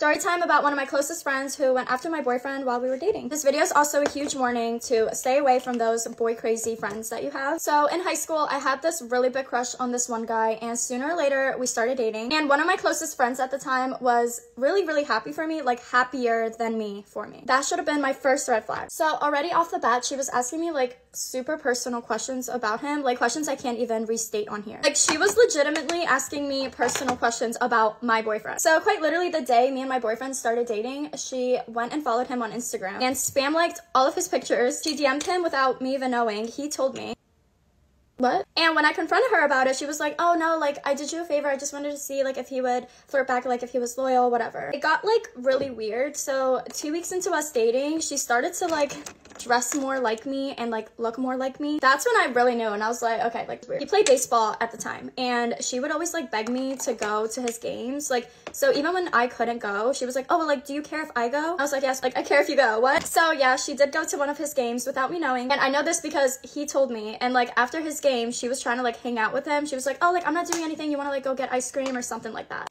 Story time about one of my closest friends who went after my boyfriend while we were dating. This video is also a huge warning to stay away from those boy crazy friends that you have. So in high school, I had this really big crush on this one guy and sooner or later we started dating. And one of my closest friends at the time was really, really happy for me, like happier than me for me. That should have been my first red flag. So already off the bat, she was asking me like super personal questions about him, like questions I can't even restate on here. Like she was legitimately asking me personal questions about my boyfriend. So quite literally the day me and my boyfriend started dating, she went and followed him on Instagram and spam liked all of his pictures. She DM'd him without me even knowing. He told me what? And when I confronted her about it, she was like, oh no, like I did you a favor. I just wanted to see like if he would flirt back, like if he was loyal, whatever. It got like really weird. So two weeks into us dating, she started to like dress more like me and like look more like me. That's when I really knew and I was like, okay, like weird. He played baseball at the time and she would always like beg me to go to his games. Like, so even when I couldn't go, she was like, oh, well, like, do you care if I go? I was like, yes, like I care if you go. What? So yeah, she did go to one of his games without me knowing. And I know this because he told me. And like after his game, she was trying to like hang out with him. She was like, oh, like I'm not doing anything. You want to like go get ice cream or something like that.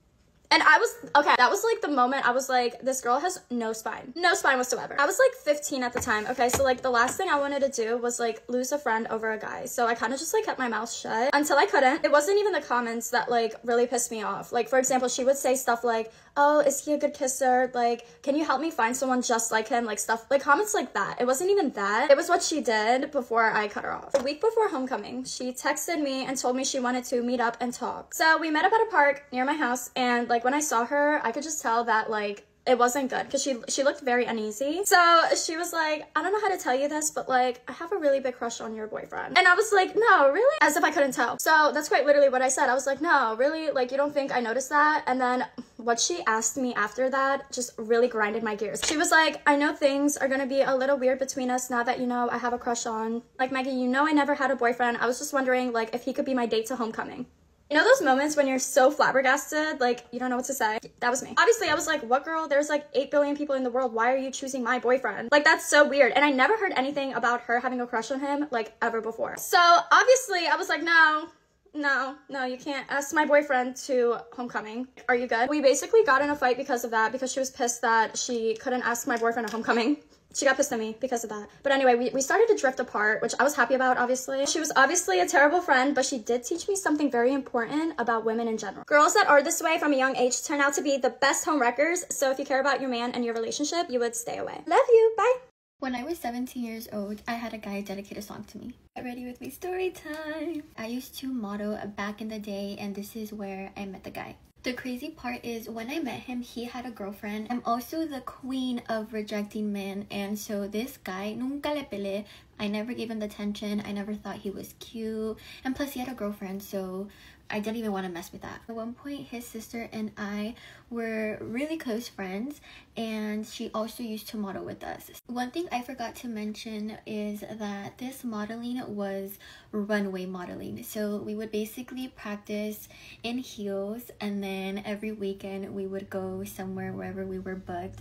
And I was, okay, that was like the moment I was like, this girl has no spine. No spine whatsoever. I was like 15 at the time. Okay, so like the last thing I wanted to do was like lose a friend over a guy. So I kind of just like kept my mouth shut until I couldn't. It wasn't even the comments that like really pissed me off. Like, for example, she would say stuff like, oh, is he a good kisser? Like, can you help me find someone just like him? Like stuff, like comments like that. It wasn't even that. It was what she did before I cut her off. A week before homecoming, she texted me and told me she wanted to meet up and talk. So we met up at a park near my house and like when I saw her, I could just tell that like it wasn't good because she she looked very uneasy. So she was like, I don't know how to tell you this, but like I have a really big crush on your boyfriend. And I was like, no, really? As if I couldn't tell. So that's quite literally what I said. I was like, no, really? Like you don't think I noticed that? And then what she asked me after that just really grinded my gears. She was like, I know things are gonna be a little weird between us now that you know I have a crush on. Like Maggie, you know I never had a boyfriend. I was just wondering like if he could be my date to homecoming. You know those moments when you're so flabbergasted, like you don't know what to say? That was me. Obviously, I was like, what girl? There's like 8 billion people in the world. Why are you choosing my boyfriend? Like, that's so weird. And I never heard anything about her having a crush on him, like, ever before. So, obviously, I was like, no, no, no, you can't ask my boyfriend to homecoming. Are you good? We basically got in a fight because of that, because she was pissed that she couldn't ask my boyfriend to homecoming she got pissed at me because of that. But anyway, we, we started to drift apart, which I was happy about, obviously. She was obviously a terrible friend, but she did teach me something very important about women in general. Girls that are this way from a young age turn out to be the best home wreckers, so if you care about your man and your relationship, you would stay away. Love you, bye! When I was 17 years old, I had a guy dedicate a song to me. Get ready with me story time! I used to model back in the day, and this is where I met the guy. The crazy part is when I met him, he had a girlfriend. I'm also the queen of rejecting men and so this guy, nunca le pele. I never gave him the attention. I never thought he was cute. And plus he had a girlfriend so I didn't even want to mess with that. At one point, his sister and I were really close friends, and she also used to model with us. One thing I forgot to mention is that this modeling was runway modeling. So we would basically practice in heels, and then every weekend we would go somewhere wherever we were booked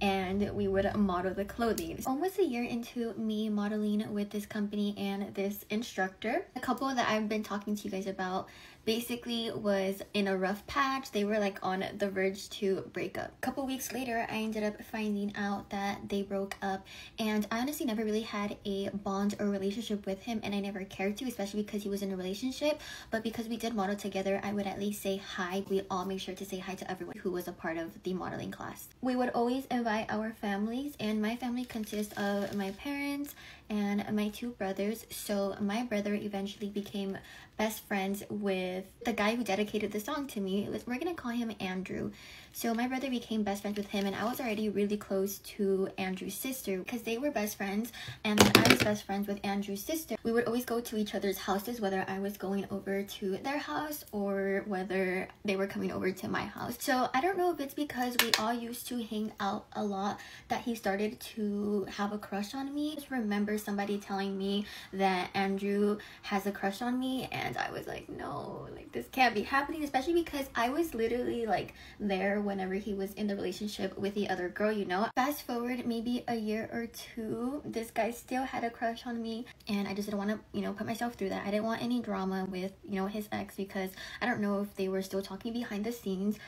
and we would model the clothing. Almost a year into me modeling with this company and this instructor, a couple that I've been talking to you guys about basically was in a rough patch. They were like on the verge to break up. A couple weeks later, I ended up finding out that they broke up and I honestly never really had a bond or relationship with him and I never cared to, especially because he was in a relationship. But because we did model together, I would at least say hi. We all make sure to say hi to everyone who was a part of the modeling class. We would always invite our families and my family consists of my parents and my two brothers. So my brother eventually became best friends with the guy who dedicated the song to me. was We're gonna call him Andrew. So my brother became best friends with him and I was already really close to Andrew's sister because they were best friends and I was best friends with Andrew's sister. We would always go to each other's houses whether I was going over to their house or whether they were coming over to my house. So I don't know if it's because we all used to hang out a lot that he started to have a crush on me. I just remember somebody telling me that Andrew has a crush on me and I was like no like this can't be happening especially because I was literally like there whenever he was in the relationship with the other girl, you know. Fast forward maybe a year or two, this guy still had a crush on me and I just didn't want to, you know, put myself through that. I didn't want any drama with, you know, his ex because I don't know if they were still talking behind the scenes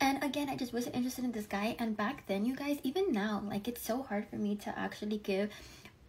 And again, I just wasn't interested in this guy. And back then, you guys, even now, like it's so hard for me to actually give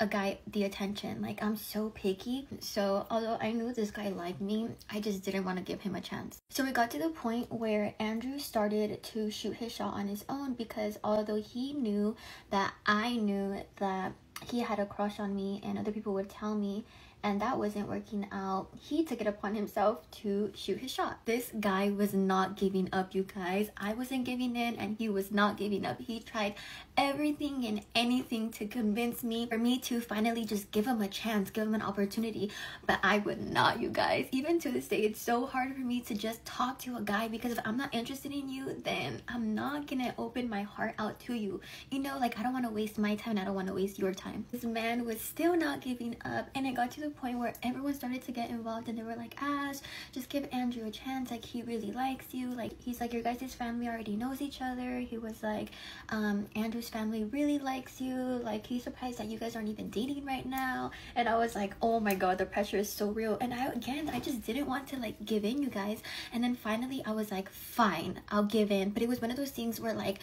a guy the attention. Like I'm so picky. So although I knew this guy liked me, I just didn't want to give him a chance. So we got to the point where Andrew started to shoot his shot on his own because although he knew that I knew that he had a crush on me and other people would tell me and that wasn't working out, he took it upon himself to shoot his shot. This guy was not giving up, you guys. I wasn't giving in and he was not giving up. He tried everything and anything to convince me for me to finally just give him a chance, give him an opportunity. But I would not, you guys. Even to this day, it's so hard for me to just talk to a guy because if I'm not interested in you, then I'm not gonna open my heart out to you. You know, like I don't wanna waste my time and I don't wanna waste your time. This man was still not giving up and it got to the point where everyone started to get involved and they were like, Ash, just give Andrew a chance. Like, he really likes you. Like, he's like, your guys' family already knows each other. He was like, um, Andrew's family really likes you. Like, he's surprised that you guys aren't even dating right now. And I was like, oh my god, the pressure is so real. And I, again, I just didn't want to like give in, you guys. And then finally, I was like, fine, I'll give in. But it was one of those things where like,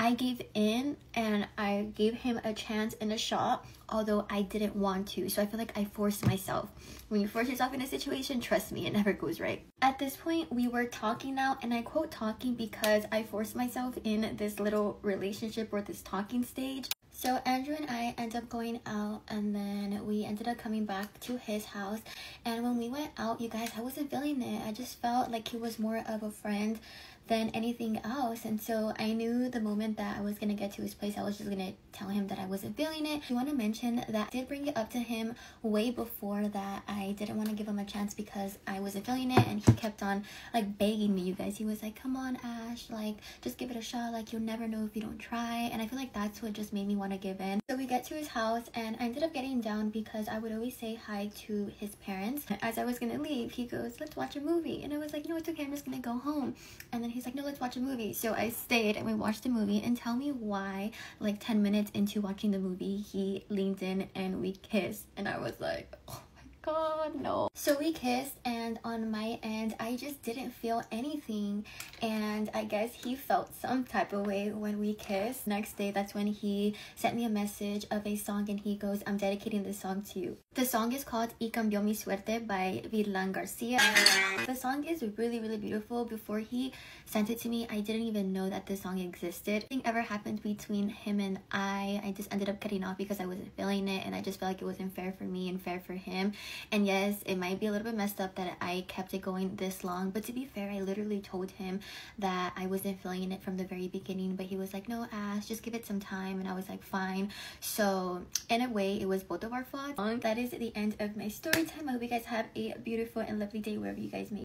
I gave in and I gave him a chance and a shot, although I didn't want to. So I feel like I forced myself. When you force yourself in a situation, trust me, it never goes right. At this point, we were talking now, and I quote talking because I forced myself in this little relationship or this talking stage. So Andrew and I ended up going out and then we ended up coming back to his house. And when we went out, you guys, I wasn't feeling it. I just felt like he was more of a friend than anything else. And so I knew the moment that I was gonna get to his place, I was just gonna tell him that I wasn't feeling it. I want to mention that I did bring it up to him way before that I didn't want to give him a chance because I wasn't feeling it and he kept on like begging me, you guys. He was like, come on, Ash, like just give it a shot. Like you'll never know if you don't try. And I feel like that's what just made me want to give in. So we get to his house and I ended up getting down because I would always say hi to his parents. As I was gonna leave, he goes, let's watch a movie. And I was like, no, it's okay, I'm just gonna go home. And then he's like, no, let's watch a movie. So I stayed and we watched the movie and tell me why like 10 minutes into watching the movie, he leaned in and we kissed. And I was like, oh my god no so we kissed and on my end i just didn't feel anything and i guess he felt some type of way when we kissed. Next day that's when he sent me a message of a song and he goes i'm dedicating this song to you. The song is called y cambió mi suerte by Virlan garcia. The song is really really beautiful. Before he sent it to me i didn't even know that this song existed. Nothing ever happened between him and i. I just ended up cutting off because i wasn't feeling it and i just felt like it wasn't fair for me and fair for him. And yes, it might be a little bit messed up that I kept it going this long, but to be fair, I literally told him that I wasn't feeling it from the very beginning, but he was like, no, Ash, just give it some time. And I was like, fine. So in a way, it was both of our faults. That is the end of my story time. I hope you guys have a beautiful and lovely day wherever you guys may